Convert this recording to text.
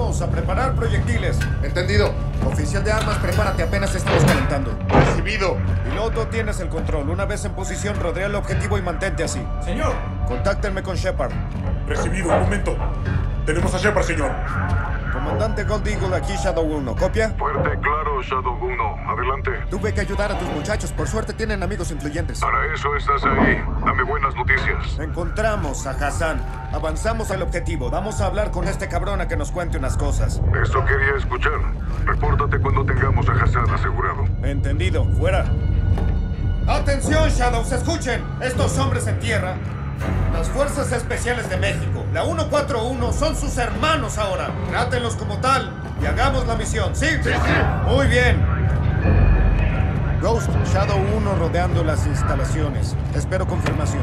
Todos a preparar proyectiles. Entendido. Oficial de armas, prepárate, apenas estamos calentando. Recibido. Piloto, tienes el control. Una vez en posición, rodea el objetivo y mantente así. Señor. Contáctenme con Shepard. Recibido, un momento. Tenemos a Shepard, señor. Comandante Gold Eagle, aquí Shadow 1. ¿Copia? Fuerte, claro, Shadow 1. Adelante. Tuve que ayudar a tus muchachos. Por suerte tienen amigos influyentes. Para eso estás ahí. Dame buenas noticias. Encontramos a Hassan. Avanzamos al objetivo. Vamos a hablar con este cabrón a que nos cuente unas cosas. Eso quería escuchar. Repórtate cuando tengamos a Hassan asegurado. Entendido. Fuera. ¡Atención, Shadows! ¡Escuchen! Estos hombres en tierra las Fuerzas Especiales de México, la 141, son sus hermanos ahora. Trátenlos como tal y hagamos la misión. ¿Sí? Sí, sí. Muy bien. Ghost, Shadow 1 rodeando las instalaciones. Espero confirmación.